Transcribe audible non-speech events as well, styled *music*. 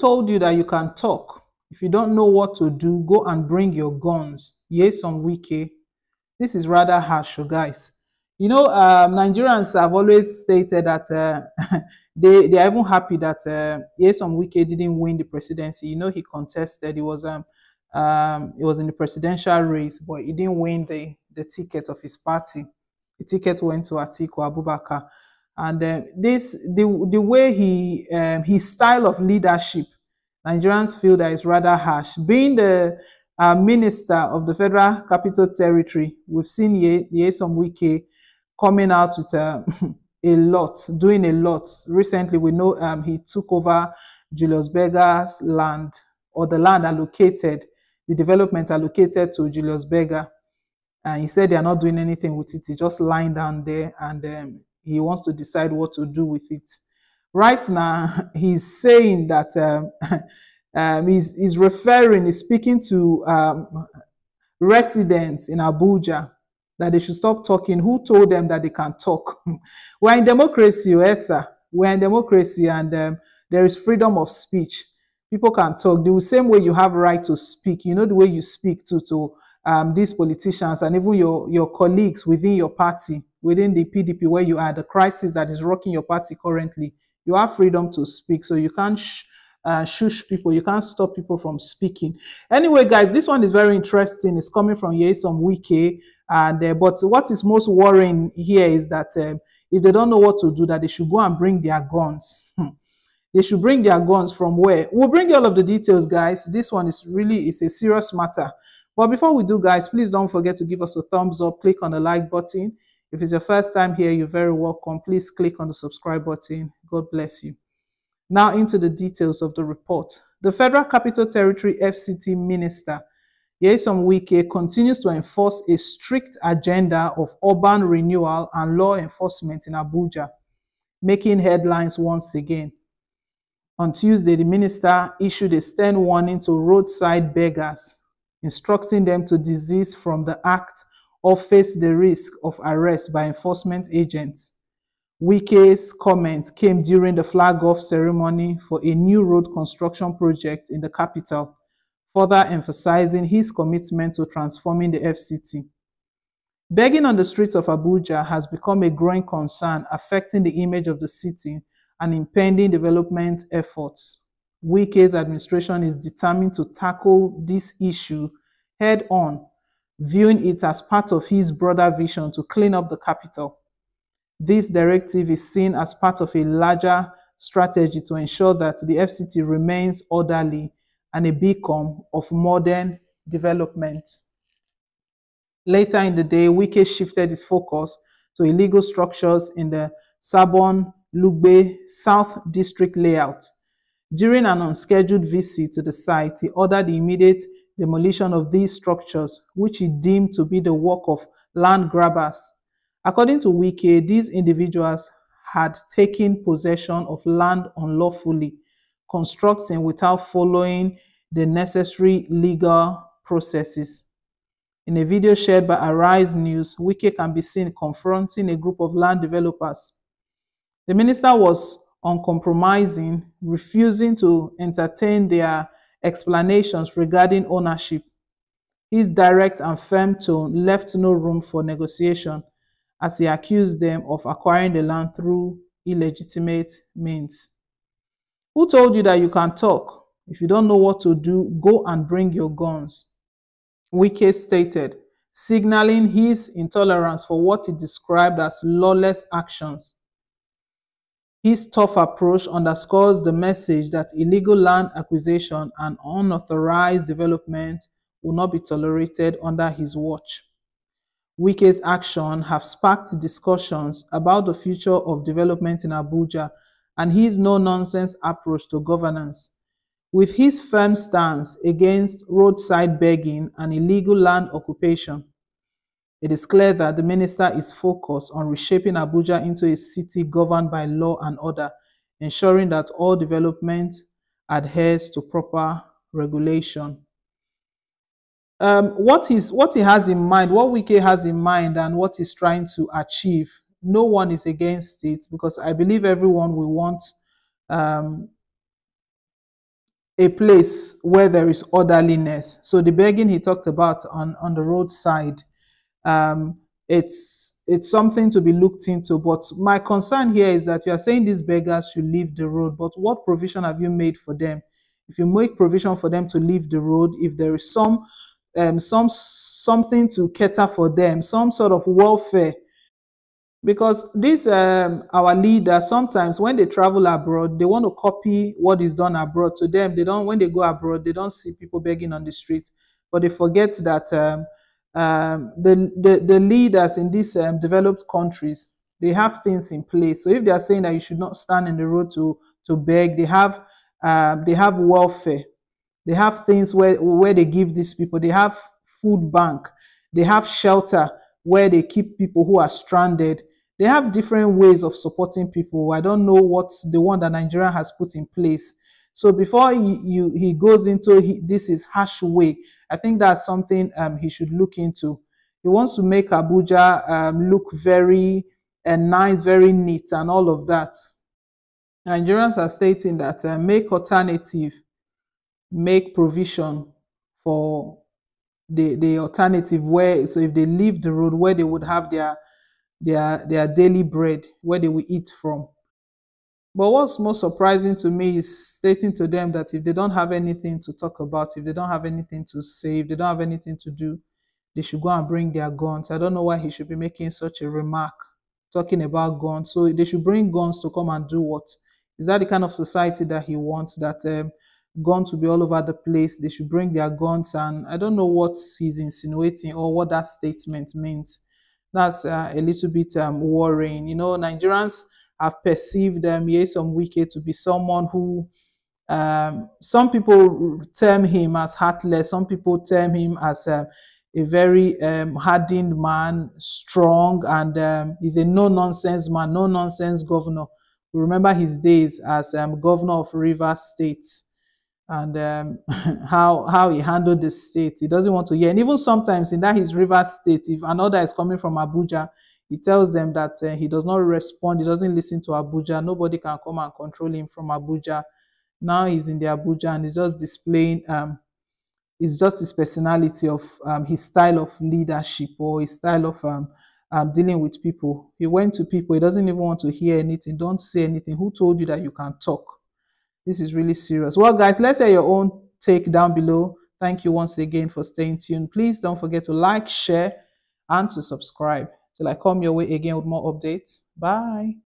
told you that you can talk? If you don't know what to do, go and bring your guns. Yes, some Wike. This is rather harsh, guys. You know, um, Nigerians have always stated that uh, *laughs* they they are even happy that uh, Nyesom Wike didn't win the presidency. You know, he contested. He was um um he was in the presidential race, but he didn't win the the ticket of his party. The ticket went to Atiku Abubakar, and uh, this the the way he um, his style of leadership, Nigerians feel that is rather harsh. Being the uh, minister of the Federal Capital Territory, we've seen Ye Nyesom Wike coming out with a, *laughs* a lot, doing a lot. Recently, we know um, he took over Julius Berger's land, or the land allocated, the development allocated to Julius Berger. And he said they are not doing anything with it. He's just lying down there and um, he wants to decide what to do with it. Right now, *laughs* he's saying that um, *laughs* um, he's, he's referring, he's speaking to um, residents in Abuja that they should stop talking. Who told them that they can talk? *laughs* We're in democracy, yes, sir. We're in democracy and um, there is freedom of speech. People can talk. The same way you have right to speak. You know the way you speak to, to um, these politicians and even your, your colleagues within your party, within the PDP where you are, the crisis that is rocking your party currently. You have freedom to speak, so you can't sh uh, shush people. You can't stop people from speaking. Anyway, guys, this one is very interesting. It's coming from Nyesom Wike. And uh, but what is most worrying here is that uh, if they don't know what to do, that they should go and bring their guns. Hmm. they should bring their guns from where? We'll bring you all of the details, guys. This one is really it's a serious matter. But before we do, guys, please don't forget to give us a thumbs up. Click on the like button. If it's your first time here, you're very welcome. Please click on the subscribe button. God bless you. Now into the details of the report. The Federal Capital Territory FCT Minister Nyesom Wike continues to enforce a strict agenda of urban renewal and law enforcement in Abuja, making headlines once again. On Tuesday, the minister issued a stern warning to roadside beggars, instructing them to desist from the act or face the risk of arrest by enforcement agents. Wike's comment came during the flag off ceremony for a new road construction project in the capital further emphasizing his commitment to transforming the FCT. Begging on the streets of Abuja has become a growing concern affecting the image of the city and impending development efforts. Wike's administration is determined to tackle this issue head on, viewing it as part of his broader vision to clean up the capital. This directive is seen as part of a larger strategy to ensure that the FCT remains orderly and a beacon of modern development. Later in the day, Wike shifted his focus to illegal structures in the Sabon Lugbe South District layout. During an unscheduled visit to the site, he ordered the immediate demolition of these structures, which he deemed to be the work of land grabbers. According to Wike, these individuals had taken possession of land unlawfully constructing without following the necessary legal processes. In a video shared by Arise News, Wike can be seen confronting a group of land developers. The minister was uncompromising, refusing to entertain their explanations regarding ownership. His direct and firm tone left no room for negotiation as he accused them of acquiring the land through illegitimate means. Who told you that you can talk? If you don't know what to do, go and bring your guns. Wike stated, signaling his intolerance for what he described as lawless actions. His tough approach underscores the message that illegal land acquisition and unauthorized development will not be tolerated under his watch. Wike's actions have sparked discussions about the future of development in Abuja and his no-nonsense approach to governance. With his firm stance against roadside begging and illegal land occupation, it is clear that the minister is focused on reshaping Abuja into a city governed by law and order, ensuring that all development adheres to proper regulation. Um, what, is, what he has in mind, what Wike has in mind and what he's trying to achieve no one is against it because I believe everyone will want um, a place where there is orderliness. So the begging he talked about on, on the roadside, um, it's it's something to be looked into. But my concern here is that you are saying these beggars should leave the road, but what provision have you made for them? If you make provision for them to leave the road, if there is some um, some something to cater for them, some sort of welfare because this um, our leader sometimes when they travel abroad they want to copy what is done abroad to them they don't when they go abroad they don't see people begging on the street but they forget that um, um, the, the the leaders in these um, developed countries they have things in place. So if they are saying that you should not stand in the road to to beg they have um, they have welfare. They have things where where they give these people. They have food bank. They have shelter where they keep people who are stranded. They have different ways of supporting people. I don't know what the one that Nigeria has put in place. So before he, you, he goes into he, this is harsh way, I think that's something um, he should look into. He wants to make Abuja um, look very uh, nice, very neat, and all of that. Nigerians are stating that uh, make alternative, make provision for the the alternative where so if they leave the road where they would have their their their daily bread where they will eat from. But what's most surprising to me is stating to them that if they don't have anything to talk about, if they don't have anything to say, if they don't have anything to do, they should go and bring their guns. I don't know why he should be making such a remark talking about guns. So they should bring guns to come and do what? Is that the kind of society that he wants? That um, guns to be all over the place. They should bring their guns, and I don't know what he's insinuating or what that statement means that's uh, a little bit um, worrying. You know, Nigerians have perceived um, Nyesom Wike to be someone who um, some people term him as heartless, some people term him as uh, a very um, hardened man, strong, and um, he's a no nonsense man, no nonsense governor. We remember his days as um, governor of Rivers State and um, *laughs* how how he handled the state. He doesn't want to hear. And even sometimes in that his river state, if another is coming from Abuja, he tells them that uh, he does not respond. He doesn't listen to Abuja. Nobody can come and control him from Abuja. Now he's in the Abuja and he's just displaying. Um, it's just his personality of um, his style of leadership or his style of um, um, dealing with people. He went to people. He doesn't even want to hear anything. Don't say anything. Who told you that you can talk? This is really serious. Well, guys, let's hear your own take down below. Thank you once again for staying tuned. Please don't forget to like, share, and to subscribe. Till I come your way again with more updates. Bye.